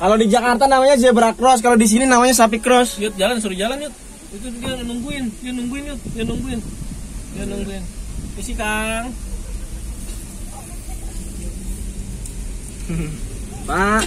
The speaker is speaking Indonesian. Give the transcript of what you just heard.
Kalau di Jakarta namanya zebra cross, kalau di sini namanya sapi cross. Yuk jalan suruh jalan yuk. Itu dia nungguin, dia nungguin yuk, dia nungguin. Dia nungguin. Eh, Isi Kang. Pak,